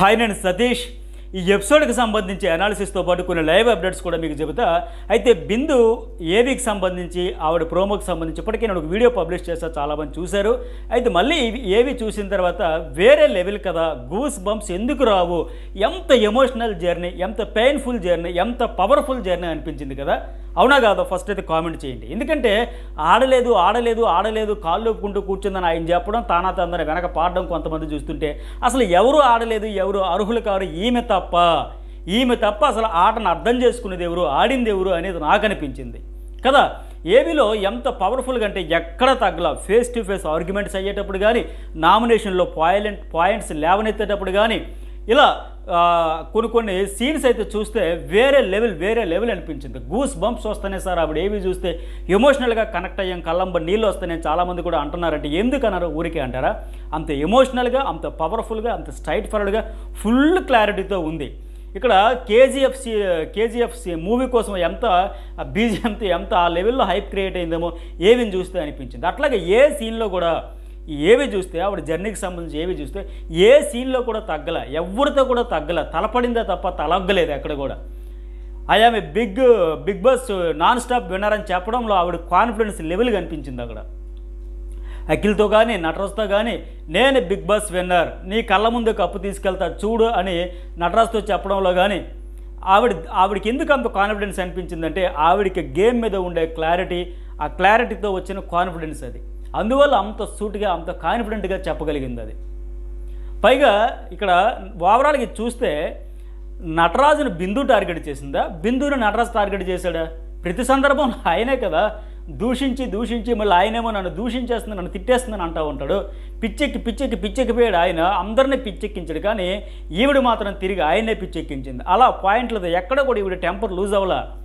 हाय सतीश ఈ ఎపిసోడ్కి సంబంధించి అనాలిసిస్తో పాటు కొన్ని లైవ్ అప్డేట్స్ కూడా మీకు చెబుతా. అయితే బిందు ఏవికి సంబంధించి ఆవిడ ప్రోమోకి సంబంధించి ఇప్పటికే నేను ఒక వీడియో పబ్లిష్ చేస్తా చాలామంది చూశారు. అయితే మళ్ళీ ఏవి చూసిన తర్వాత వేరే లెవెల్ కదా గూస్ బంప్స్ ఎందుకు రావు? ఎంత ఎమోషనల్ జర్నీ ఎంత పెయిన్ఫుల్ జర్నీ ఎంత పవర్ఫుల్ జర్నీ అనిపించింది కదా. అవునా కాదో ఫస్ట్ అయితే కామెంట్ చేయండి. ఎందుకంటే ఆడలేదు ఆడలేదు ఆడలేదు కాళ్ళు ఒప్పుకుంటూ కూర్చుందని ఆయన చెప్పడం తానా తందని వెనక పాడడం కొంతమంది చూస్తుంటే అసలు ఎవరు ఆడలేదు ఎవరు అర్హులు కారు ఈమె తప్ప. ఈమె తప్ప అసలు ఆటను అర్థం చేసుకునేది ఎవరు ఆడింది ఎవరు అనేది నాకు అనిపించింది కదా? ఏవిలో ఎంత పవర్ఫుల్గా అంటే ఎక్కడ తగ్గల ఫేస్ టు ఫేస్ ఆర్గ్యుమెంట్స్ అయ్యేటప్పుడు కానీ నామినేషన్లో పాయింట్ పాయింట్స్ లేవనెత్తేటప్పుడు కానీ ఇలా కొన్ని కొన్ని సీన్స్ అయితే చూస్తే వేరే లెవెల్ వేరే లెవెల్ అనిపించింది. గూస్ బంప్స్ వస్తానే సార్ ఆవిడ ఏవి చూస్తే ఎమోషనల్గా కనెక్ట్ అయ్యాం కళ్ళంబ నీళ్ళు వస్తాయని చాలామంది కూడా అంటున్నారంటే ఎందుకు అన్నారు ఊరికే అంటారా? అంత ఎమోషనల్గా అంత పవర్ఫుల్గా అంత స్ట్రైట్ ఫార్వర్డ్గా ఫుల్ క్లారిటీతో ఉంది. ఇక్కడ KGF C KGF C movie కోసం ఎంత బీజిఎంతో ఎంత ఆ లెవెల్లో హైప్ క్రియేట్ అయిందేమో ఏవిని చూస్తే అనిపించింది. అట్లాగే ఏ సీన్లో కూడా ఏవి చూస్తే ఆవిడ జర్నీకి సంబంధించి ఏవి చూస్తే ఏ సీన్లో కూడా తగ్గల ఎవరితో కూడా తగ్గల తలపడిందే తప్ప తలగ్గలేదు ఎక్కడ కూడా. I am a big Bigg Boss non stop winner అని చెప్పడంలో ఆవిడ కాన్ఫిడెన్స్ లెవెల్ కనిపించింది అక్కడ. అఖిల్తో కానీ నటరాజ్తో కానీ నేను బిగ్ బాస్ విన్నర్ నీ కళ్ళ ముందు కప్పు తీసుకెళ్తా చూడు అని నటరాజ్తో చెప్పడంలో కానీ ఆవిడ ఆవిడకి ఎందుకు అంత కాన్ఫిడెన్స్ అనిపించిందంటే ఆవిడకి గేమ్ మీద ఉండే క్లారిటీ ఆ క్లారిటీతో వచ్చిన కాన్ఫిడెన్స్ అది. అందువల్ల అంత సూటిగా అంత కాన్ఫిడెంట్గా చెప్పగలిగింది అది. పైగా ఇక్కడ ఓవరాల్గా చూస్తే నటరాజును బిందు టార్గెట్ చేసిందా? బిందుని నటరాజు టార్గెట్ చేశాడా? ప్రతి సందర్భంలో ఆయనే కదా. దూషించి దూషించి మళ్ళీ ఆయనేమో నన్ను దూషించేస్తుంది నన్ను తిట్టేస్తుందని అంటూ ఉంటాడు. పిచ్చెక్కి పిచ్చెక్కి పిచ్చెక్కిపోయాడు ఆయన. అందరినీ పిచ్చెక్కించాడు కానీ ఈవిడ మాత్రం తిరిగి ఆయనే పిచ్చెక్కించింది. అలా పాయింట్లతో ఎక్కడ కూడా ఈవిడ టెంపర్ లూజ్ అవ్వలా.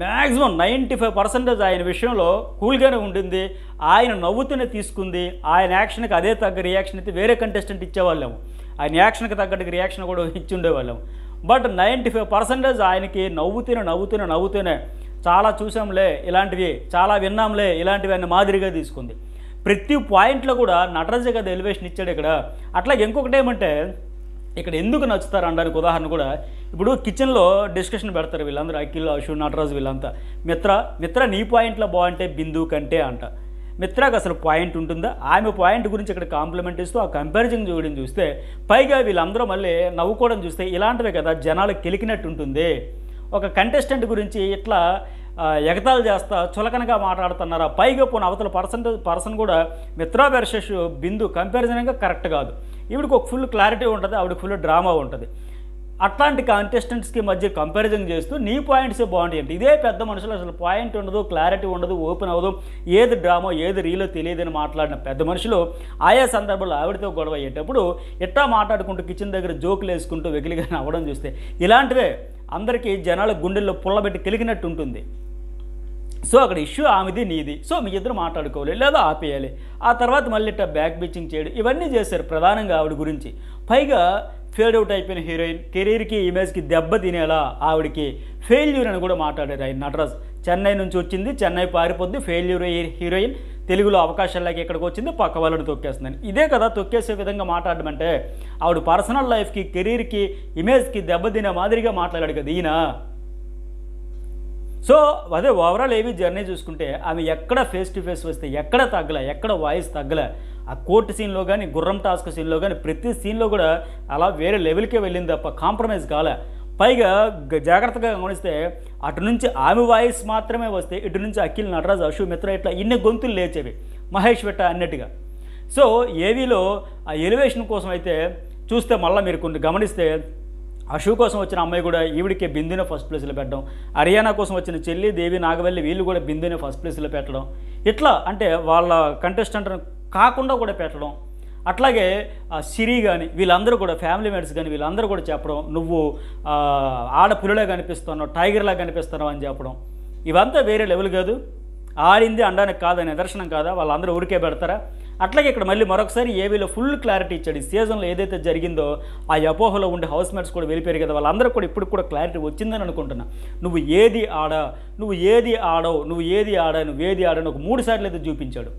మ్యాక్సిమం నైంటీ ఫైవ్ పర్సెంటేజ్ ఆయన విషయంలో కూల్గానే ఉండింది. ఆయన నవ్వుతూనే తీసుకుంది. ఆయన యాక్షన్కి అదే తగ్గ రియాక్షన్ అయితే వేరే కంటెస్టెంట్ ఇచ్చేవాళ్ళం ఆయన యాక్షన్కి తగ్గట్టు రియాక్షన్ కూడా ఇచ్చి ఉండేవాళ్ళం బట్ నైంటీ ఫైవ్ పర్సెంటేజ్ ఆయనకి నవ్వుతూనే నవ్వుతూనే నవ్వుతూనే చాలా చూసాంలే ఇలాంటివి చాలా విన్నాంలే ఇలాంటివి ఆయన మాదిరిగా తీసుకుంది. ప్రతి పాయింట్లో కూడా నటరాజ కదా ఎలివేషన్ ఇచ్చాడు ఇక్కడ. అట్లాగే ఇంకొకటి ఏమంటే ఇక్కడ ఎందుకు నచ్చుతారు అనడానికి ఉదాహరణ కూడా ఇప్పుడు కిచెన్లో డిస్కషన్ పెడతారు వీళ్ళందరూ అఖిల్ అశు నటరాజు వీళ్ళంతా. మిత్ర మిత్ర నీ పాయింట్లో బాగుంటే బిందు కంటే అంట. మిత్రాకు అసలు పాయింట్ ఉంటుందా? ఆమె పాయింట్ గురించి ఇక్కడ కాంప్లిమెంట్ ఇస్తూ ఆ కంపారిజన్ చూడడం చూస్తే పైగా వీళ్ళందరూ మళ్ళీ నవ్వుకోవడం చూస్తే ఇలాంటివే కదా జనాలకు కెలికినట్టు ఉంటుంది ఒక కంటెస్టెంట్ గురించి ఇట్లా ఎగతాలు చేస్తా చులకనగా మాట్లాడుతున్నారా? పైగా పోను అవతల పర్సన్ పర్సన్ కూడా మిత్రా వెర్సెస్ బిందు కంపారిజన్గా కరెక్ట్ కాదు. ఈవిడికి ఒక ఫుల్ క్లారిటీ ఉంటుంది ఆవిడకి ఫుల్ డ్రామా ఉంటుంది. అట్లాంటి కాంటెస్టెంట్స్కి మధ్య కంపారిజన్ చేస్తూ నీ పాయింట్సే బాగుంటాయి అంటే ఇదే పెద్ద మనుషులు అసలు పాయింట్ ఉండదు క్లారిటీ ఉండదు ఓపెన్ అవ్వదు. ఏది డ్రామా ఏది రీలో తెలియదని మాట్లాడిన పెద్ద మనుషులు ఆయా సందర్భంలో ఆవిడతో గొడవ అయ్యేటప్పుడు ఎట్టా మాట్లాడుకుంటూ కిచెన్ దగ్గర జోకులు వేసుకుంటూ వెకిలిగా నవ్వడం చూస్తే ఇలాంటివే అందరికీ జనాల గుండెల్లో పుల్లబెట్టి తెలిగినట్టు ఉంటుంది. సో అక్కడ ఇష్యూ ఆమెది నీది. సో మీ ఇద్దరు మాట్లాడుకోవాలి లేదా ఆపేయాలి. ఆ తర్వాత మళ్ళీ ఇట్లా బ్యాక్ బిచ్చింగ్ చేయడం ఇవన్నీ చేశారు ప్రధానంగా ఆవిడ గురించి. పైగా ఫేడ్ అవుట్ అయిపోయిన హీరోయిన్ కెరీర్కి ఇమేజ్కి దెబ్బ తినేలా ఆవిడకి ఫెయిల్యూర్ అని కూడా మాట్లాడారు ఆయన నటరాజ్. చెన్నై నుంచి వచ్చింది చెన్నై పారిపోద్ది ఫెయిల్యూర్ హీరోయిన్ తెలుగులో అవకాశాలకి ఇక్కడికి వచ్చింది పక్క వాళ్ళని తొక్కేస్తుందని. ఇదే కదా తొక్కేసే విధంగా మాట్లాడడం అంటే ఆవిడ పర్సనల్ లైఫ్కి కెరీర్కి ఇమేజ్కి దెబ్బతినే మాదిరిగా మాట్లాడాడు కదా ఈయన. సో అదే ఓవరాల్ ఏవి జర్నీ చూసుకుంటే ఆమె ఎక్కడ ఫేస్ టు ఫేస్ వస్తే ఎక్కడ తగ్గలే ఎక్కడ వాయిస్ తగ్గలే ఆ కోర్టు సీన్లో కానీ గుర్రం టాస్క్ సీన్లో కానీ ప్రతి సీన్లో కూడా అలా వేరే లెవెల్కే వెళ్ళింది తప్ప కాంప్రమైజ్ కాలే. పైగా జాగ్రత్తగా గమనిస్తే అటు నుంచి ఆమె వాయిస్ మాత్రమే వస్తే ఇటు నుంచి అఖిల్ నటరాజు అశు మిత్ర ఇట్లా ఇన్ని గొంతులు లేచేవి మహేష్ వెట్ట అన్నట్టుగా సో ఏవీలో ఆ ఎలివేషన్ కోసం అయితే చూస్తే మళ్ళీ మీరు కొన్ని గమనిస్తే అశు కోసం వచ్చిన అమ్మాయి కూడా ఈవిడికే బిందునే ఫస్ట్ ప్లేస్లో పెట్టడం హర్యానా కోసం వచ్చిన చెల్లి దేవి నాగవల్లి వీళ్ళు కూడా బిందునే ఫస్ట్ ప్లేస్లో పెట్టడం ఇట్లా అంటే వాళ్ళ కంటెస్టెంట్ కాకుండా కూడా పెట్టడం అట్లాగే సిరి కానీ వీళ్ళందరూ కూడా ఫ్యామిలీ మెంబర్స్ కానీ వీళ్ళందరూ కూడా చెప్పడం నువ్వు ఆడపిల్లలా కనిపిస్తున్నావు టైగర్లా కనిపిస్తున్నావు అని చెప్పడం ఇవంతా వేరే లెవెల్ కాదు. ఆడింది అనడానికి కాదని నిదర్శనం కాదా? వాళ్ళందరూ ఊరికే పెడతారా? అట్లాగే ఇక్కడ మళ్ళీ మరొకసారి ఏవీలో ఫుల్ క్లారిటీ ఇచ్చాడు. ఈ సీజన్లో ఏదైతే జరిగిందో ఆ అపోహలో ఉండే హౌస్ మేట్స్ కూడా వెళ్ళిపోయారు కదా వాళ్ళందరూ కూడా ఇప్పుడు కూడా క్లారిటీ వచ్చిందని అనుకుంటున్నా. నువ్వు ఏది ఆడా నువ్వు ఏది ఆడవు నువ్వు ఏది ఆడా నువ్వు ఏది ఆడని ఒక మూడు సార్లు అయితే చూపించాడు.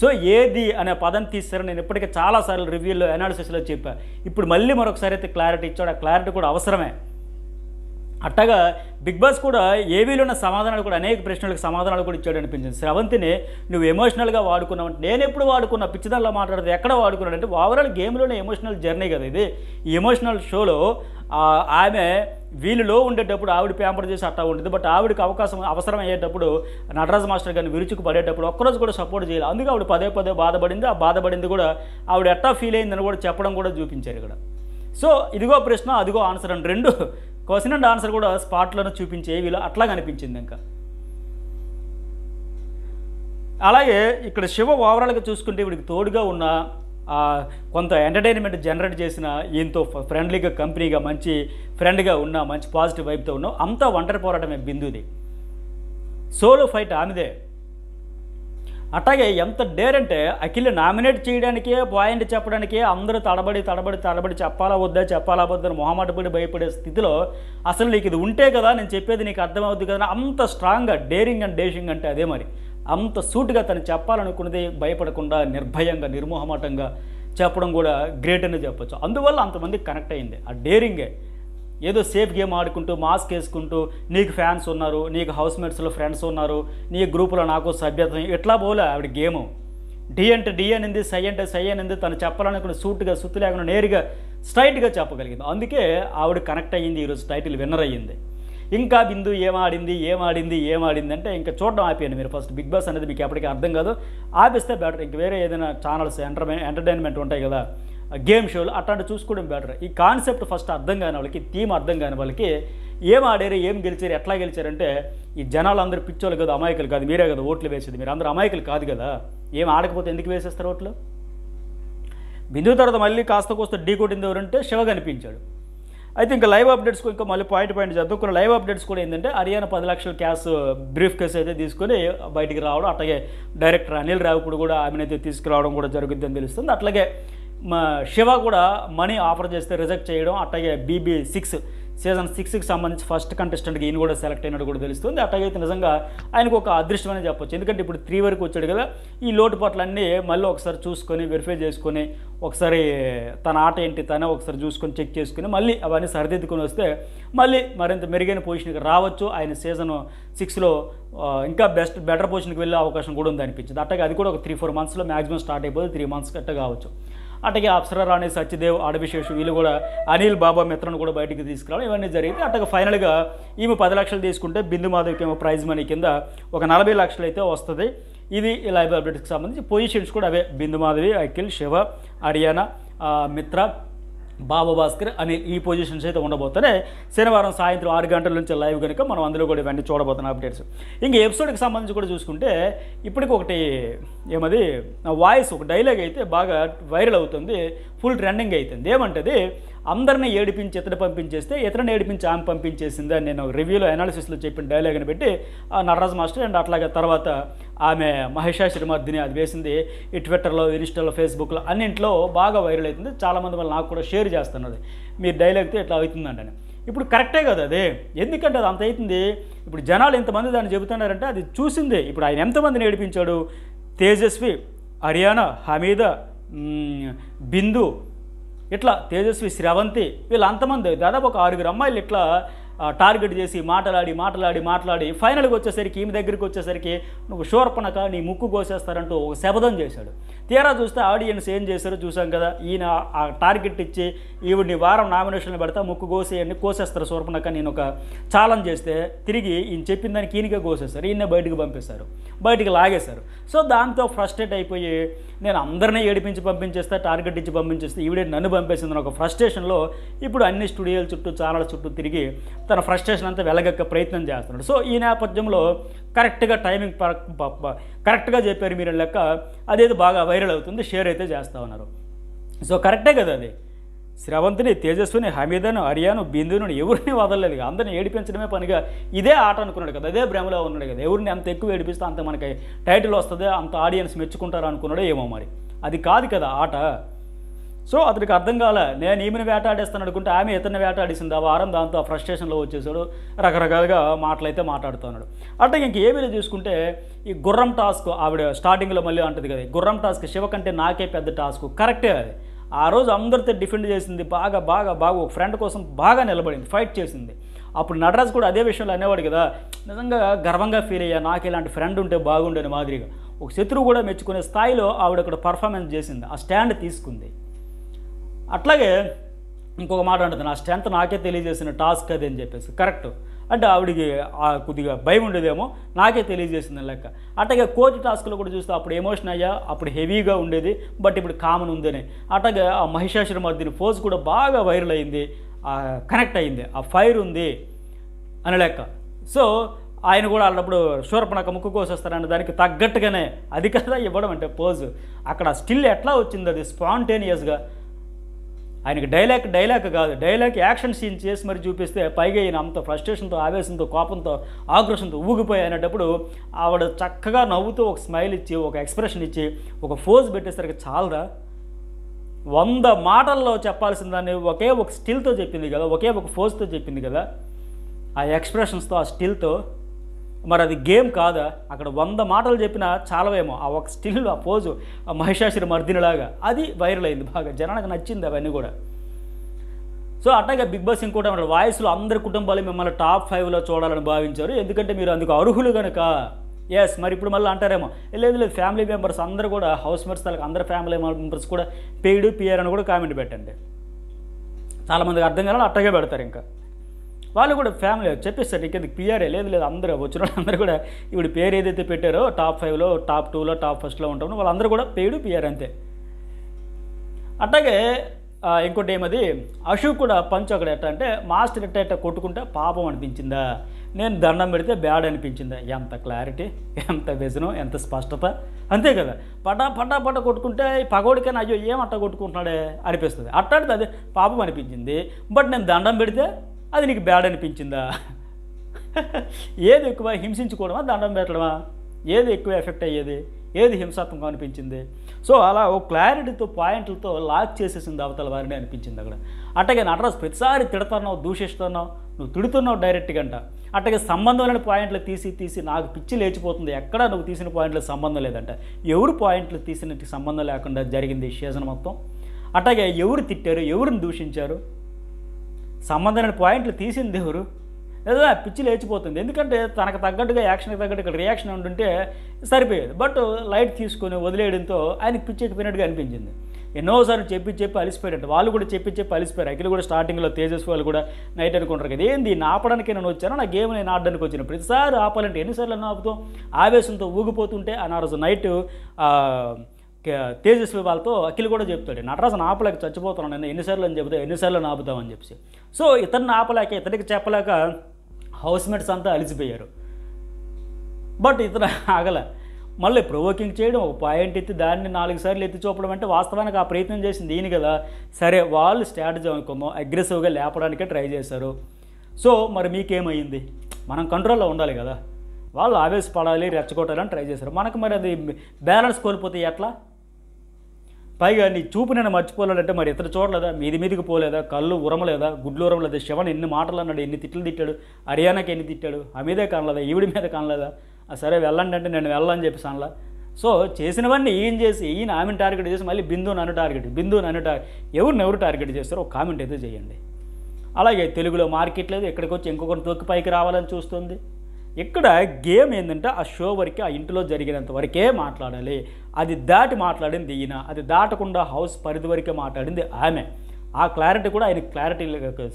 సో ఏది అనే పదం తీస్తారని నేను ఇప్పటికే చాలాసార్లు రివ్యూలో అనాలిసిస్లో చెప్పాను ఇప్పుడు మళ్ళీ మరొకసారి అయితే క్లారిటీ ఇచ్చాడు. ఆ క్లారిటీ కూడా అవసరమే. అట్టగా బిగ్ బాస్ కూడా ఏవీలో ఉన్న సమాధానాలు కూడా అనేక ప్రశ్నలకు సమాధానాలు కూడా ఇచ్చాడు అనిపించింది. శ్రవంతిని నువ్వు ఎమోషనల్గా వాడుకున్నావు అంటే నేను ఎప్పుడు వాడుకున్నా? పిచ్చిదాల్లో మాట్లాడితే ఎక్కడ వాడుకున్నాడు అంటే ఓవరాల్ గేమ్లోనే ఎమోషనల్ జర్నీ కదా ఇది. ఈ ఎమోషనల్ షోలో ఆమె వీళ్ళలో ఉండేటప్పుడు ఆవిడ పేంపర్ చేసి అట్టా ఉండేది. బట్ ఆవిడకి అవకాశం అవసరం అయ్యేటప్పుడు నటరాజ్ మాస్టర్ గారిని విరుచుకు పడేటప్పుడు ఒక్కరోజు కూడా సపోర్ట్ చేయాలి. అందుకే ఆవిడ పదే పదే బాధపడింది. ఆ బాధపడింది కూడా ఆవిడ ఎట్టా ఫీల్ అయిందని కూడా చెప్పడం కూడా చూపించారు ఇక్కడ. సో ఇదిగో ప్రశ్న అదిగో ఆన్సర్ అని రెండు క్వశ్చన్ అండ్ ఆన్సర్ కూడా స్పాట్లను చూపించే వీళ్ళు అట్లా కనిపించింది ఇంకా. అలాగే ఇక్కడ శివ ఓవరాల్గా చూసుకుంటే వీడికి తోడుగా ఉన్న కొంత ఎంటర్టైన్మెంట్ జనరేట్ చేసిన ఈయనతో ఫ్రెండ్లీగా కంపెనీగా మంచి ఫ్రెండ్గా ఉన్న మంచి పాజిటివ్ వైపుతో ఉన్న అంతా ఒంటరి పోరాటమే బిందుది. సోలో ఫైట్ ఆమెదే. అట్లాగే ఎంత డేర్ అంటే అఖిల్ నామినేట్ చేయడానికే పాయింట్ చెప్పడానికే అందరూ తడబడి తడబడి తడబడి చెప్పాలా వద్దా చెప్పాలా వద్దా అని పడి భయపడే స్థితిలో అసలు నీకు ఇది ఉంటే కదా నేను చెప్పేది నీకు అర్థమవుద్ది కదా అంత స్ట్రాంగ్గా డేరింగ్ అండ్ డేషింగ్ అంటే అదే మరి. అంత సూటుగా తను చెప్పాలనుకున్నది భయపడకుండా నిర్భయంగా నిర్మోహమాటంగా చెప్పడం కూడా గ్రేట్ అని చెప్పొచ్చు. అందువల్ల అంతమంది కనెక్ట్ అయింది. ఆ డేరింగే ఏదో సేఫ్ గేమ్ ఆడుకుంటూ మాస్క్ వేసుకుంటూ నీకు ఫ్యాన్స్ ఉన్నారు నీకు హౌస్మేట్స్లో ఫ్రెండ్స్ ఉన్నారు నీ గ్రూపులో నాకు సభ్యత్వం ఇట్లా పోలే ఆవిడ గేము. డి అంటే డి అనింది సై అంటే సై అనింది తను చెప్పాలనుకున్న సూట్గా సుత్తు లేకుండా నేరుగా స్ట్రైట్గా చెప్పగలిగింది. అందుకే ఆవిడ కనెక్ట్ అయ్యింది ఈరోజు టైటిల్ విన్నర్ అయ్యింది. ఇంకా బిందు ఏమాడింది ఏమాడింది ఏమాడింది అంటే ఇంకా చూడడం ఆపేయండి మీరు ఫస్ట్. బిగ్ బాస్ అనేది మీకు ఎప్పటికీ అర్థం కాదు. ఆపిస్తే బెటర్. ఇంక వేరే ఏదైనా ఛానల్స్ ఎంటర్ ఎంటర్టైన్మెంట్ ఉంటాయి కదా గేమ్ షోలు అట్లాంటి చూసుకోవడం బెటర్. ఈ కాన్సెప్ట్ ఫస్ట్ అర్థం కాని వాళ్ళకి థీమ్ అర్థం కాని వాళ్ళకి ఏం ఆడారు ఏం గెలిచారు ఎట్లా గెలిచారంటే ఈ జనాలు అందరూ పిచ్చోళ్ళు కదా అమాయకులు కాదు మీరే కదా ఓట్లు వేసేది. మీరు అందరూ అమాయకులు కాదు కదా. ఏం ఆడకపోతే ఎందుకు వేసేస్తారు ఓట్లు? బిందు తర్వాత మళ్ళీ కాస్త కోస్త ఢీ కొట్టింది ఎవరంటే శివ కనిపించాడు అయితే ఇంకా లైవ్ అప్డేట్స్ ఇంకా మళ్ళీ పాయింట్ పాయింట్ చేద్దాం. కొన్ని లైవ్ అప్డేట్స్ కూడా ఏంటంటే హర్యానా పది లక్షల క్యాష్ బ్రీఫ్ కేసు అయితే తీసుకొని బయటికి రావడం అట్లాగే డైరెక్టర్ అనిల్ రావుకుడు కూడా ఆమెనైతే తీసుకురావడం కూడా జరుగుతుందని తెలుస్తుంది. అట్లాగే మా శివ కూడా మనీ ఆఫర్ చేస్తే రిజెక్ట్ చేయడం అట్లాగే బీబీ సిక్స్ సీజన్ సిక్స్కి సంబంధించి ఫస్ట్ కంటెస్టెంట్కి ఈయన కూడా సెలెక్ట్ అయినట్టు కూడా తెలుస్తుంది. అట్లాగైతే నిజంగా ఆయనకు ఒక అదృష్టం అని చెప్పొచ్చు. ఎందుకంటే ఇప్పుడు త్రీ వరకు వచ్చాడు కదా ఈ లోటుపాట్లన్నీ మళ్ళీ ఒకసారి చూసుకొని వెరిఫై చేసుకొని ఒకసారి తన ఆట ఏంటి తనే ఒకసారి చూసుకొని చెక్ చేసుకుని మళ్ళీ అవన్నీ సరిదిద్దుకొని వస్తే మళ్ళీ మరింత మెరుగైన పొజిషన్కి రావచ్చు. ఆయన సీజన్ సిక్స్లో ఇంకా బెస్ట్ బెటర్ పొజిషన్కి వెళ్ళే అవకాశం కూడా ఉంది అనిపించింది అట్టగా అది కూడా ఒక త్రీ ఫోర్ మంత్స్లో మ్యాక్సిమం స్టార్ట్ అయిపోతే త్రీ మంత్స్ కట్ట కావచ్చు. అట్టగే అప్సరారాణి సత్యదేవ్ అడవిశేషు వీళ్ళు కూడా అనిల్ బాబా మిత్రను కూడా బయటికి తీసుకురావడం ఇవన్నీ జరిగింది. అట్టగా ఫైనల్గా ఈమె పది లక్షలు తీసుకుంటే బిందు మాధవ్కి ఏమో ప్రైజ్ మనీ కింద ఒక నలభై లక్షలు అయితే వస్తుంది. ఇది ఈ లైవ్ సంబంధించి పొజిషన్స్ కూడా అవే. బిందు మాధవి అఖిల్ శివ హర్యానా మిత్ర బాబా భాస్కర్ అనే ఈ పొజిషన్స్ అయితే ఉండబోతున్నాయి శనివారం సాయంత్రం ఆరు గంటల నుంచి లైవ్ కనుక మనం అందులో కూడా ఇవన్నీ చూడబోతున్నాం అప్డేట్స్ ఇంకా ఎపిసోడ్కి సంబంధించి కూడా చూసుకుంటే ఇప్పటికి ఒకటి ఏమది? వాయిస్ ఒక డైలాగ్ అయితే బాగా వైరల్ అవుతుంది. ఫుల్ ట్రెండింగ్ అవుతుంది. ఏమంటది? అందరిని ఏడిపించి ఇతడు పంపించేస్తే ఇతరుని ఏడిపించి ఆమె పంపించేసింది అని నేను రివ్యూలో అనాలిసిస్లో చెప్పిన డైలాగ్ని పెట్టి ఆ నటరాజ్ మాస్టర్ అండ్ అట్లాగే తర్వాత ఆమె మహేషా శ్రీమర్దిని అది వేసింది. ఈ ట్విట్టర్లో ఇన్స్టాలో ఫేస్బుక్లో అన్నింట్లో బాగా వైరల్ అవుతుంది చాలామంది వాళ్ళు నాకు కూడా షేర్ చేస్తున్నది మీ డైలాగ్తో ఇట్లా అవుతుందండి అని ఇప్పుడు కరెక్టే కదా అది? ఎందుకంటే అది అంత అవుతుంది? ఇప్పుడు జనాలు ఎంతమంది దాన్ని చెబుతున్నారంటే అది చూసిందే. ఇప్పుడు ఆయన ఎంతమందిని ఏడిపించాడు? తేజస్వి హర్యానా హమీద బిందు ఇట్లా తేజస్వి శ్రవంతి వీళ్ళంతమంది దాదాపు ఒక ఆరుగురు అమ్మాయిలు ఇట్లా టార్గెట్ చేసి మాట్లాడి మాట్లాడి మాట్లాడి ఫైనల్కి వచ్చేసరికి ఈమె దగ్గరికి వచ్చేసరికి నువ్వు షోర్పనక నీ ముక్కు కోసేస్తారంటూ ఒక శపథం చేశాడు. తీరా చూస్తే ఆడియన్స్ ఏం చేశారో చూసాం కదా ఈయన ఆ టార్గెట్ ఇచ్చి ఈవిడిని వారం నామినేషన్లు పెడతా ముక్కు కోసేయండి కోసేస్తారు షోర్పనక నేను ఒక ఛాలెంజ్ చేస్తే తిరిగి ఈయన చెప్పిన దానికి ఈయనకే కోసేస్తారు ఈయన బయటకు పంపేశారు బయటికి లాగేశారు సో దాంతో ఫ్రస్ట్రేట్ అయిపోయి నేను అందరినీ ఏడిపించి పంపించేస్తే టార్గెట్ ఇచ్చి పంపించేస్తే ఈవిడే నన్ను పంపేసింది ఒక ఫ్రస్ట్రేషన్లో ఇప్పుడు అన్ని స్టూడియోల చుట్టూ ఛానల్ చుట్టూ తిరిగి తన ఫ్రస్ట్రేషన్ అంతా వెలగక్క ప్రయత్నం చేస్తున్నాడు. సో ఈ నేపథ్యంలో కరెక్ట్గా టైమింగ్ ప- కరెక్ట్గా చెప్పారు మీరు లెక్క అదేదో బాగా వైరల్ అవుతుంది షేర్ అయితే చేస్తూ ఉన్నారు. సో కరెక్టే కదా అది? శ్రవంతిని తేజస్విని హమీదను అరియాను బిందును ఎవరిని వదలలేదు అందరిని ఏడిపించడమే పనిగా ఇదే ఆట అనుకున్నాడు కదా అదే భ్రమలో ఉన్నాడు కదా. ఎవరిని అంత ఎక్కువ ఏడిపిస్తే అంత మనకి టైటిల్ వస్తుంది అంత ఆడియన్స్ మెచ్చుకుంటారు అనుకున్నాడో ఏమో మరి. అది కాదు కదా ఆట. సో అతనికి అర్థం కాలే నేను ఈమెను వేటాడేస్తాను అనుకుంటే ఆమె ఇతన్ని వేటాడేసింది. ఆ వారం దాంతో ఆ ఫ్రస్ట్రేషన్లో వచ్చేసాడు రకరకాలుగా మాటలైతే మాట్లాడుతున్నాడు అంటే ఇంక ఏమీ చూసుకుంటే ఈ గుర్రం టాస్క్ ఆవిడ స్టార్టింగ్లో మళ్ళీ అంటుంది కదా గుర్రం టాస్క్ శివ కంటే నాకే పెద్ద టాస్క్ కరెక్టే అది. ఆ రోజు అందరితో డిఫెండ్ చేసింది బాగా బాగా బాగా ఒక ఫ్రెండ్ కోసం బాగా నిలబడింది ఫైట్ చేసింది. అప్పుడు నటరాజ్ కూడా అదే విషయంలో అనేవాడు కదా నిజంగా గర్వంగా ఫీల్ అయ్యా నాకు ఇలాంటి ఫ్రెండ్ ఉంటే బాగుండేది మాదిరిగా. ఒక శత్రువు కూడా మెచ్చుకునే స్థాయిలో ఆవిడ అక్కడ పర్ఫార్మెన్స్ చేసింది ఆ స్టాండ్ తీసుకుంది. అట్లాగే ఇంకొక మాట అంటుంది నా స్ట్రెంత్ నాకే తెలియజేసిన టాస్క్ అది అని చెప్పేసి కరెక్ట్ అంటే ఆవిడికి ఆ కొద్దిగా భయం ఉండేదేమో నాకే తెలియజేసింది లెక్క. అట్లాగే కోచ్ టాస్క్లో కూడా చూస్తే అప్పుడు ఎమోషన్ అయ్యా అప్పుడు హెవీగా ఉండేది బట్ ఇప్పుడు కామన్ ఉందని. అట్లాగే ఆ మహిషాసుర మధ్యని ఫోజ్ కూడా బాగా వైరల్ అయింది కనెక్ట్ అయింది ఆ ఫైర్ ఉంది అని లెక్క. సో ఆయన కూడా అన్నప్పుడు శూర్పణక ముక్కు కోసేస్తారని దానికి తగ్గట్టుగానే అది కదా ఇవ్వడం అంటే పోజు. అక్కడ స్టిల్ ఎట్లా వచ్చింది అది స్పాంటేనియస్గా ఆయనకి డైలాగ్ డైలాగ్ కాదు. డైలాగ్ యాక్షన్ సీన్ చేసి మరి చూపిస్తే పైగా ఈయన అంత ఫ్రస్ట్రేషన్తో ఆవేశంతో కోపంతో ఆక్రోషంతో ఊగిపోయి అనేటప్పుడు ఆవిడ చక్కగా నవ్వుతూ ఒక స్మైల్ ఇచ్చి ఒక ఎక్స్ప్రెషన్ ఇచ్చి ఒక ఫోజ్ పెట్టేసరికి చాలదా వంద మాటల్లో చెప్పాల్సిన దాన్ని ఒకే ఒక స్టిల్తో చెప్పింది కదా ఒకే ఒక ఫోజ్తో చెప్పింది కదా? ఆ ఎక్స్ప్రెషన్స్తో ఆ స్టిల్తో మరి అది గేమ్ కాదా? అక్కడ వంద మాటలు చెప్పినా చాలవేమో. ఆ ఒక స్టిల్ ఆ పోజు ఆ మహిషాసురి మర్దినిలాగా. అది వైరల్ అయింది బాగా. జనానికి నచ్చింది అవన్నీ కూడా. సో అట్లాగే బిగ్ బాస్ ఇంకోటి అన్నారు వాయిస్లో అందరి కుటుంబాలు మిమ్మల్ని టాప్ ఫైవ్లో చూడాలని భావించారు. ఎందుకంటే మీరు అందుకు అర్హులు కనుక ఎస్ మరి ఇప్పుడు మళ్ళీ అంటారేమో. లేదు లేదు ఫ్యామిలీ మెంబర్స్ అందరూ కూడా హౌస్ మేట్స్ తలకి అందరు ఫ్యామిలీ మెంబర్స్ కూడా పెయిడ్ పియర్ అని కూడా కామెంట్ పెట్టండి. చాలామందికి అర్థం కావాలి అట్టగే పెడతారు ఇంకా. వాళ్ళు కూడా ఫ్యామిలీ చెప్పేస్తారు ఇంకెందుకు పిఆర్ఏ లేదు లేదు అందరూ వచ్చిన అందరూ కూడా ఇప్పుడు పేరు ఏదైతే పెట్టారో టాప్ ఫైవ్లో టాప్ టూలో టాప్ ఫస్ట్లో ఉంటామో వాళ్ళందరూ కూడా పేడు పిఆర్ అంతే. అట్లాగే ఇంకోటి ఏమది? అశోక్ కూడా పంచ్ అక్కడ ఎట్ట అంటే మాస్టర్ ఎట్ట ఎట్ట కొట్టుకుంటే పాపం అనిపించిందా? నేను దండం పెడితే బ్యాడ్ అనిపించిందా? ఎంత క్లారిటీ ఎంత వ్యజనం ఎంత స్పష్టత. అంతే కదా? పటా పటా పట కొట్టుకుంటే పగోడికైనా అయ్యో ఏం అట్ట కొట్టుకుంటున్నాడే? అనిపిస్తుంది. అట్టాడితే అది పాపం అనిపించింది. బట్ నేను దండం పెడితే అది నీకు బ్యాడ్ అనిపించిందా? ఏది ఎక్కువ హింసించుకోవడమా దండం పెట్టడమా? ఏది ఎక్కువ ఎఫెక్ట్ అయ్యేది? ఏది హింసాత్మకం అనిపించింది? సో అలా ఓ క్లారిటీతో పాయింట్లతో లాక్ చేసేసింది అవతల వారిని అనిపించింది అక్కడ. అట్టగే నటరాజు ప్రతిసారి తిడుతున్నావు దూషిస్తున్నావు నువ్వు తిడుతున్నావు డైరెక్ట్గా అంట అట్టగే సంబంధం లేని పాయింట్లు తీసి తీసి నాకు పిచ్చి లేచిపోతుంది. ఎక్కడ నువ్వు తీసిన పాయింట్లకు సంబంధం లేదంట. ఎవరు పాయింట్లు తీసిన సంబంధం లేకుండా జరిగింది సీజన్ మొత్తం? అట్టగే ఎవరు తిట్టారు? ఎవరిని దూషించారు? సంబంధమైన పాయింట్లు తీసింది ఎవరు ఏదో ఆ పిచ్చి లేచిపోతుంది. ఎందుకంటే తనకు తగ్గట్టుగా యాక్షన్కి తగ్గట్టు ఇక్కడ రియాక్షన్ ఉంటుంటే సరిపోయేది. బట్ లైట్ తీసుకొని వదిలేయడంతో ఆయనకి పిచ్చి ఎక్కిపోయినట్టుగా అనిపించింది. ఎన్నోసార్లు చెప్పి చెప్పి అలిసిపోయారంట వాళ్ళు కూడా చెప్పి చెప్పి అలిసిపోయారు. అఖిలు కూడా స్టార్టింగ్లో తేజస్వి వాళ్ళు కూడా నైట్ అనుకుంటారు కదా ఏంది నా ఆపడానికి నేను వచ్చాను? నా గేమ్ నేను ఆడడానికి వచ్చాను ప్రతిసారి ఆపాలంటే ఎన్నిసార్లు అన్నా ఆపుతాం. ఆవేశంతో ఊగిపోతుంటే ఆ రోజు నైట్ తేజస్వి వాళ్ళతో అఖిల్ కూడా చెప్తాడు నటరాజు ఆపలేక చచ్చిపోతున్నాను నేను ఎన్నిసార్లు అని చెబుతా ఎన్నిసార్లు ఆపుతామని చెప్పి సో ఇతన్ని ఆపలేక ఇతనికి చెప్పలేక హౌస్మేట్స్ అంతా అలిసిపోయారు. బట్ ఇతను ఆగల. మళ్ళీ ప్రొవోకింగ్ చేయడం ఒక పాయింట్ ఎత్తి దాన్ని నాలుగు సార్లు ఎత్తి చూపడం అంటే వాస్తవానికి ఆ ప్రయత్నం చేసింది ఈయన కదా. సరే వాళ్ళు స్ట్రాటజీ అనుకుందాం అగ్రెసివ్గా లేపడానికే ట్రై చేశారు. సో మరి మీకేమైంది? మనం కంట్రోల్లో ఉండాలి కదా. వాళ్ళు ఆవేశపడాలి రెచ్చగొట్టాలని ట్రై చేశారు. మనకు మరి అది బ్యాలెన్స్ కోల్పోతే ఎట్లా? పైగా నీ చూపు నేను మర్చిపోలేదంటే మరి ఇతర చూడలేదా? మీది మీదికి పోలేదా? కళ్ళు ఉరమలేదా? గుడ్లు ఉరమలేదా? శివన్ ఎన్ని మాటలు అన్నాడు? ఎన్ని తిట్లు తిట్టాడు? హర్యానాకి ఎన్ని తిట్టాడు? ఆ మీదే కానలేదా? ఈవిడి మీద కానలేదా? సరే వెళ్ళండి అంటే నేను వెళ్ళని చెప్పేసి అనలా సో చేసినవన్నీ ఈయన చేసి ఈయన ఆమెను టార్గెట్ చేసి మళ్ళీ బిందు నన్ను టార్గెట్ బిందు నన్ను టార్గెట్ ఎవరిని ఎవరు టార్గెట్ చేస్తారో ఒక కామెంట్ అయితే చేయండి. అలాగే తెలుగులో మార్కెట్ లేదు ఎక్కడికి వచ్చి ఇంకొకరిని తొక్కి పైకి రావాలని చూస్తుంది. ఇక్కడ గేమ్ ఏంటంటే ఆ షో వరకు ఆ ఇంటిలో జరిగినంత వరకే మాట్లాడాలి. అది దాటి మాట్లాడింది ఈయన. అది దాటకుండా హౌస్ పరిధి వరకే మాట్లాడింది ఆమె. ఆ క్లారిటీ కూడా ఆయన క్లారిటీ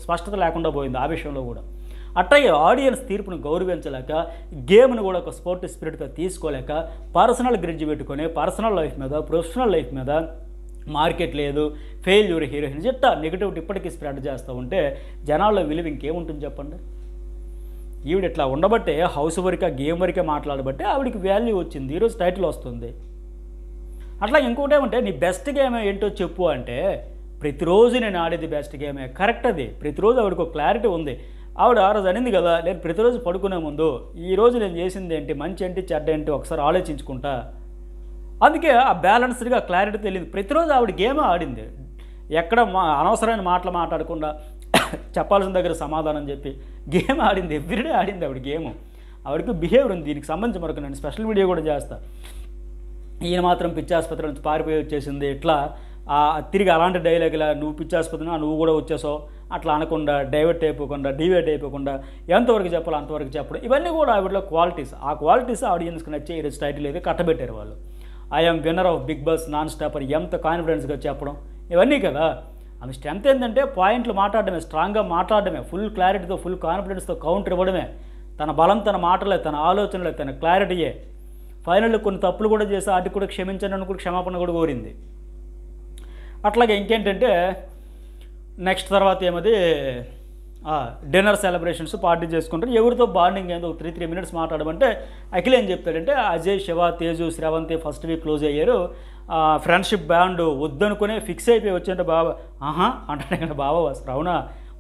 స్పష్టత లేకుండా పోయింది ఆ విషయంలో కూడా. అట్లాగే ఆడియన్స్ తీర్పును గౌరవించలేక గేమ్ను కూడా ఒక స్పోర్ట్ స్పిరిట్గా తీసుకోలేక పర్సనల్ గ్రిడ్జ్ పెట్టుకొని పర్సనల్ లైఫ్ మీద ప్రొఫెషనల్ లైఫ్ మీద మార్కెట్ లేదు ఫెయిల్యూర్ హీరోయిన్ చెట్టా నెగిటివిటీ ఇప్పటికీ స్ప్రెడ్ చేస్తూ ఉంటే జనాల్లో విలువ ఇంకేముంటుంది చెప్పండి? ఈవిడ ఇట్లా ఉండబట్టే హౌస్ వరకు గేమ్ వరకే మాట్లాడబట్టే ఆవిడకి వాల్యూ వచ్చింది. ఈరోజు టైటిల్ వస్తుంది. అట్లా ఇంకోటి ఏమంటే నీ బెస్ట్ గేమ్ ఏంటో చెప్పు అంటే ప్రతిరోజు నేను ఆడేది బెస్ట్ గేమే. కరెక్ట్ అది. ప్రతిరోజు ఆవిడకు ఒక క్లారిటీ ఉంది. ఆవిడ ఆ రోజు అనింది కదా నేను ప్రతిరోజు పడుకునే ముందు ఈరోజు నేను చేసింది ఏంటి మంచి ఏంటి చెడ్డ ఏంటి ఒకసారి ఆలోచించుకుంటా. అందుకే ఆ బ్యాలెన్స్డ్గా క్లారిటీ తెలియదు. ప్రతిరోజు ఆవిడ గేమ్ ఆడింది. ఎక్కడ మా అనవసరమైన మాటలు మాట్లాడకుండా చెప్పాల్సిన దగ్గర సమాధానం చెప్పి గేమ్ ఆడింది ఎవ్రీడే ఆడింది ఆవిడ గేమ్. ఆవిడకి బిహేవియర్ ఉంది దీనికి సంబంధించి మరొక నేను స్పెషల్ వీడియో కూడా చేస్తా. ఈయన మాత్రం పిచ్చాసుపత్రి నుంచి పారిపోయి వచ్చేసింది. ఇట్లా తిరిగి అలాంటి డైలాగ్ ఇలా నువ్వు పిచ్చాసుపత్రి నువ్వు కూడా వచ్చేసావు. అట్లా అనకుండా డైవర్ట్ అయిపోకుండా డివేట్ అయిపోకుండా ఎంతవరకు చెప్పాలో అంతవరకు చెప్పడం. ఇవన్నీ కూడా ఆవిడలో క్వాలిటీస్ ఆ క్వాలిటీస్ ఆడియన్స్కి నచ్చే ఈరోజు టైటిల్ అయితే కట్టబెట్టారు వాళ్ళు. I'm winner of Bigg Boss non stop అని ఎంత కాన్ఫిడెన్స్గా చెప్పడం. ఇవన్నీ కదా. ఆమె స్ట్రెంత్ ఏంటంటే పాయింట్లు మాట్లాడడమే స్ట్రాంగ్గా మాట్లాడడమే ఫుల్ క్లారిటీతో ఫుల్ కాన్ఫిడెన్స్తో కౌంటర్ ఇవ్వడమే. తన బలం తన మాటలే తన ఆలోచనలే తన క్లారిటీయే. ఫైనల్లో కొన్ని తప్పులు కూడా చేసి వాటికి కూడా క్షమించండి అని కూడా క్షమాపణ కూడా కోరింది. అట్లాగే ఇంకేంటంటే నెక్స్ట్ తర్వాత ఏమది? డిన్నర్ సెలబ్రేషన్స్ పార్టీ చేసుకుంటారు. ఎవరితో బాండింగ్ ఏందో త్రీ త్రీ మినిట్స్ మాట్లాడమంటే అఖిల్ ఏం చెప్తాడంటే Ajay Shiva Teju Sravanthi first week close అయ్యారు. ఫ్రెండ్షిప్ బ్యాండ్ వద్దనుకునే ఫిక్స్ అయిపోయి వచ్చాడు బాబా ఆహా అంటాడు ఇక్కడ బాబా శ్రవణ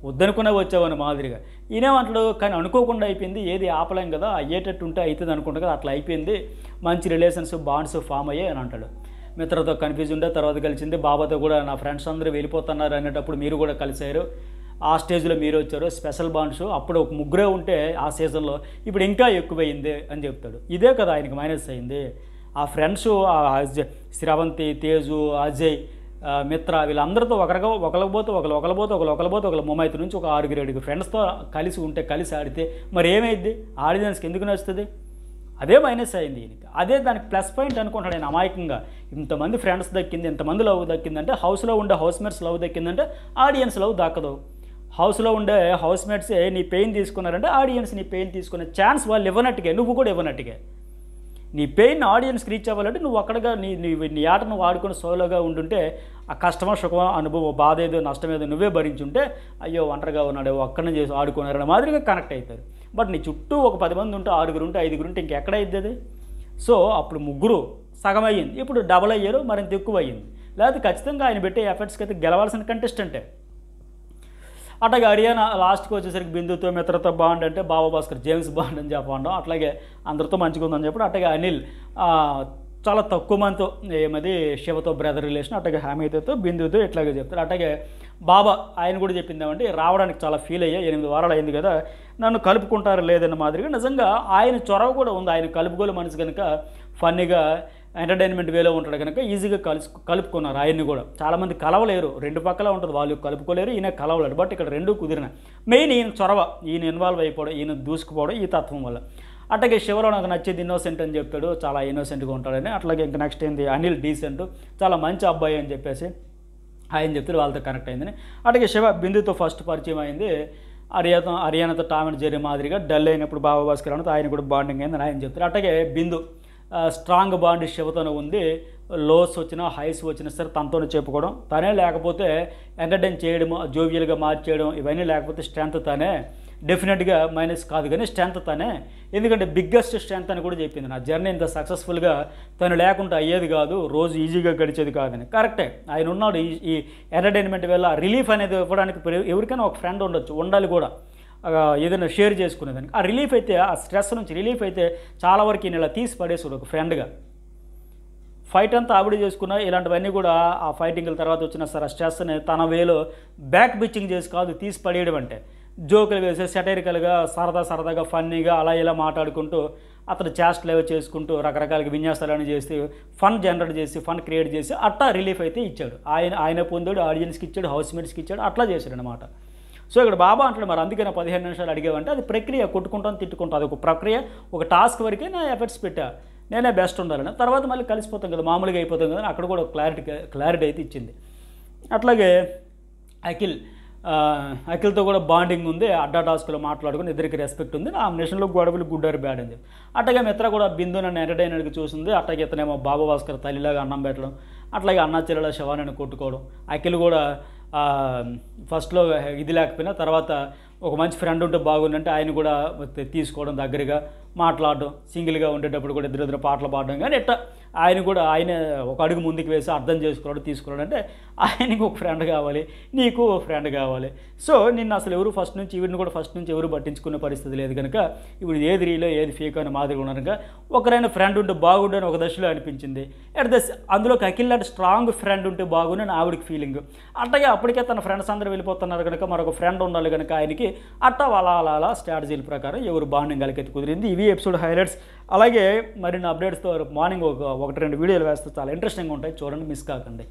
వద్దనుకునే వచ్చావని మాదిరిగా. ఈయనేమంటాడు కానీ అనుకోకుండా అయిపోయింది ఏది ఆపలేం కదా అయ్యేటట్టు ఉంటే అవుతుంది అనుకుంటా కదా అట్లా అయిపోయింది మంచి రిలేషన్స్ బాండ్స్ ఫామ్ అయ్యాయి అని అంటాడు. మిత్రతో కన్ఫ్యూజ్ ఉండే తర్వాత కలిసింది బాబాతో కూడా నా ఫ్రెండ్స్ అందరూ వెళ్ళిపోతున్నారు అనేటప్పుడు మీరు కూడా కలిశారు. ఆ స్టేజ్లో మీరు వచ్చారు స్పెషల్ బాండ్స్ అప్పుడు ఒక ముగ్గురే ఉంటే ఆ సీజన్లో ఇప్పుడు ఇంకా ఎక్కువైంది అని చెప్తాడు. ఇదే కదా ఆయనకి మైనస్ అయింది. ఆ ఫ్రెండ్స్ ఆ అజయ్ శ్రవంతి తేజు అజయ్ మిత్ర వీళ్ళందరితో ఒకరిగా ఒకరికి పోతే ఒకరు ఒకరిపోతే ఒకరు ఒకరు పోతే ఒకరు మొమైతు నుంచి ఒక ఆరుగురు ఏడుగురు ఫ్రెండ్స్తో కలిసి ఉంటే కలిసి ఆడితే మరి ఏమైంది ఆడియన్స్కి ఎందుకు నచ్చుతుంది? అదే మైనస్ అయింది ఈయనకి. అదే దానికి ప్లస్ పాయింట్ అనుకుంటాడు ఆయన అమాయకంగా. ఇంతమంది ఫ్రెండ్స్ దక్కింది ఇంతమంది లవ్ దక్కిందంటే హౌస్లో ఉండే హౌస్ మేట్స్ లవ్ దక్కిందంటే ఆడియన్స్ లవ్ దక్కదు. హౌస్లో ఉండే హౌస్మేట్సే నీ పెయిన్ తీసుకున్నారంటే ఆడియన్స్ నీ పెయిన్ తీసుకునే ఛాన్స్ వాళ్ళు ఇవ్వనట్టుగా నువ్వు కూడా ఇవ్వనట్టుగా నీ పెయిన్ ఆడియన్స్ రీచ్ అవ్వాలంటే నువ్వు అక్కడగా నీ నీ నీ ఆట నువ్వు ఆడుకుని సోలోగా ఉండుంటే ఆ కష్టమో సుఖమో అనుభవం బాధ ఏదో నష్టం ఏదో నువ్వే భరించుంటే అయ్యో ఒంటరిగా ఉన్నాడు ఒక్కడనే చేసి ఆడుకున్నారనే మాదిరిగా కనెక్ట్ అవుతారు బట్ నీ చుట్టూ ఒక పది మంది ఉంటే ఆరుగురు ఉంటే ఐదుగురు ఉంటే ఇంకెక్కడ అయింది అది? సో అప్పుడు ముగ్గురు సగం అయ్యింది ఇప్పుడు డబల్ అయ్యారు మరింత ఎక్కువ అయ్యింది లేకపోతే ఖచ్చితంగా ఆయన పెట్టే ఎఫర్ట్స్కి అయితే గెలవాల్సిన కంటెస్టెంటే అట్లాగే హర్యానా లాస్ట్కి వచ్చేసరికి బిందుతో మిత్రతో బాండ్ అంటే బాబా భాస్కర్ జేమ్స్ బాండ్ అని చెప్పండం అట్లాగే అందరితో మంచిగా ఉందని చెప్పడం అట్లాగే అనిల్ చాలా తక్కువ మందితో ఏమది శివతో బ్రదర్ రిలేషన్ అట్లాగే హామీతో బిందుతో ఇట్లాగే చెప్తారు. అట్లాగే బాబా ఆయన కూడా చెప్పింది ఏమంటే రావడానికి చాలా ఫీల్ అయ్యా ఎనిమిది వారాలు అయింది కదా నన్ను కలుపుకుంటారు లేదన్న మాదిరిగా నిజంగా ఆయన చొరవ కూడా ఉంది. ఆయన కలుపుకోలు మనిషి కనుక ఫన్నీగా ఎంటర్టైన్మెంట్ వేలో ఉంటాడు కనుక ఈజీగా కలుసు కలుపుకున్నారు ఆయన్ని కూడా. చాలామంది కలవలేరు. రెండు పక్కల ఉంటుంది. వాళ్ళు కలుపుకోలేరు ఈయన కలవలేరు బట్ ఇక్కడ రెండు కుదిరిన. మెయిన్ ఈయన చొరవ ఈయన ఇన్వాల్వ్ అయిపోవడం ఈయన దూసుకుపోవడం ఈ తత్వం వల్ల. అట్లాగే శివలో నాకు నచ్చేది ఇన్నోసెంట్ అని చెప్తాడు. చాలా ఇన్నోసెంట్గా ఉంటాడని. అట్లాగే ఇంకా నెక్స్ట్ ఏంది? అనిల్ డీసెంట్ చాలా మంచి అబ్బాయి అని చెప్పేసి ఆయన చెప్తారు వాళ్ళతో కనెక్ట్ అయిందని. అట్లాగే శివ బిందుతో ఫస్ట్ పరిచయం అయింది. హర్యాతో హర్యానాతో టామ్ అండ్ జెర్రీ మాదిరిగా డల్ అయినప్పుడు బాబా భాస్కర్ అన్నది ఆయన కూడా బాండింగ్ అయిందని ఆయన చెప్తారు అట్లాగే బిందు స్ట్రాంగ్ బాండ్ శివతోనే ఉంది. లోస్ వచ్చినా హైస్ వచ్చినా సరే తనతోనే చెప్పుకోవడం. తనే లేకపోతే ఎంటర్టైన్ చేయడము జోవియల్గా మార్చేయడం ఇవన్నీ లేకపోతే స్ట్రెంత్ తనే. డెఫినెట్గా మైనస్ కాదు కానీ స్ట్రెంత్ తనే. ఎందుకంటే బిగ్గెస్ట్ స్ట్రెంత్ అని కూడా చెప్పింది. నా జర్నీ ఇంత సక్సెస్ఫుల్గా తను లేకుండా అయ్యేది కాదు రోజు ఈజీగా గడిచేది కాదని. కరెక్టే. ఆయన ఉన్నాడు ఈ ఈ ఎంటర్టైన్మెంట్ వల్ల రిలీఫ్ అనేది ఇవ్వడానికి ఎవరికైనా ఒక ఫ్రెండ్ ఉండొచ్చు ఉండాలి కూడా. ఏదైనా షేర్ చేసుకునేదానికి. ఆ రిలీఫ్ అయితే ఆ స్ట్రెస్ నుంచి రిలీఫ్ అయితే చాలా వరకు ఈయన ఇలా తీసి పడేసాడు ఒక ఫ్రెండ్గా ఫైట్ అంతా ఆవిడ చేసుకున్న ఇలాంటివన్నీ కూడా ఆ ఫైటింగ్ల తర్వాత వచ్చిన సరే స్ట్రెస్ని తన వేలో బ్యాక్ బిచ్చింగ్ చేసి కాదు తీసి పడేయడం అంటే. జోకులు వేసి సెటైరికల్గా సరదా సరదాగా ఫన్నీగా అలా ఇలా మాట్లాడుకుంటూ అతను చేష్టలు ఏవో చేసుకుంటూ రకరకాల విన్యాసాలను చేసి ఫన్ జనరేట్ చేసి ఫన్ క్రియేట్ చేసి అట్లా రిలీఫ్ అయితే ఇచ్చాడు. ఆయన ఆయన పొందాడు ఆడియన్స్కి ఇచ్చాడు హౌస్ మేట్స్కి ఇచ్చాడు అట్లా చేశాడు అనమాట సో ఇక్కడ బాబా అంటాడు మరి అందుకే నా పదిహేను నిమిషాలు అడిగేవంటే అది ప్రక్రియ కొట్టుకుంటాను తిట్టుకుంటాను అది ఒక ప్రక్రియ ఒక టాస్క్ వరకే నా ఎఫర్ట్స్ పెట్టా. నేనే బెస్ట్ ఉండాలని. తర్వాత మళ్ళీ కలిసిపోతాం కదా మామూలుగా అయిపోతాం కదా అక్కడ కూడా క్లారిటీ క్లారిటీ అయితే ఇచ్చింది. అట్లాగే అఖిల్ అఖిల్తో కూడా బాండింగ్ ఉంది అడ్డా టాస్క్లో మాట్లాడుకుని ఇద్దరికి రెస్పెక్ట్ ఉంది ఆ నేషన్లో గొడవలు గుడ్ ఆర్ బ్యాడ్ అని చెప్పి అట్లాగే మిత్ర కూడా బిందు నన్ను ఎంటర్టైనర్కి చూసింది అట్లాగే ఇతనేమో బాబా భాస్కర్ తల్లిలాగా అన్నం పెట్టడం అట్లాగే అన్నా చెల్లెల శవాన్ని కొట్టుకోవడం అఖిల్ కూడా ఫస్ట్లో ఇది లేకపోయినా తర్వాత ఒక మంచి ఫ్రెండ్ ఉంటే బాగుందంటే ఆయన కూడా తీసుకోవడం దగ్గరగా మాట్లాడడం సింగిల్గా ఉండేటప్పుడు కూడా ఇద్దరు ఇద్దరు పాటలు పాడడం కానీ ఎట్లా ఆయన కూడా ఆయన ఒక అడుగు ముందుకు వేసి అర్థం చేసుకోవడం తీసుకున్నాడు. అంటే ఆయనకు ఒక ఫ్రెండ్ కావాలి నీకు ఒక ఫ్రెండ్ కావాలి. సో నిన్ను అసలు ఎవరు ఫస్ట్ నుంచి ఈవిడిని కూడా ఫస్ట్ నుంచి ఎవరు పట్టించుకునే పరిస్థితి లేదు కనుక ఇప్పుడు ఏది రీలో ఏది ఫేక్ అని మాదిరిగా ఉన్నారు ఒకరైనా ఫ్రెండ్ ఉంటే బాగుండు అని ఒక దశలో అనిపించింది. అట్ ద అందులో అఖిల్ లాంటి స్ట్రాంగ్ ఫ్రెండ్ ఉంటే బాగుండు అని ఆవిడకి ఫీలింగ్ అట్టగే అప్పటికే తన ఫ్రెండ్స్ అందరూ వెళ్ళిపోతున్నారు కనుక మరొక ఫ్రెండ్ ఉండాలి కనుక ఆయనకి అట్టా అలా అలా అలా స్ట్రాటజీల ప్రకారం ఎవరు బాండింగ్ కలికెత్తి కుదిరింది. ఇవి ఎపిసోడ్ హైలైట్స్. అలాగే మరిన్ని అప్డేట్స్తో మార్నింగ్ ఒక ఒకటి రెండు వీడియోలు వేస్తే చాలా ఇంట్రెస్టింగ్ ఉంటాయి. చూడండి మిస్ కాకండి.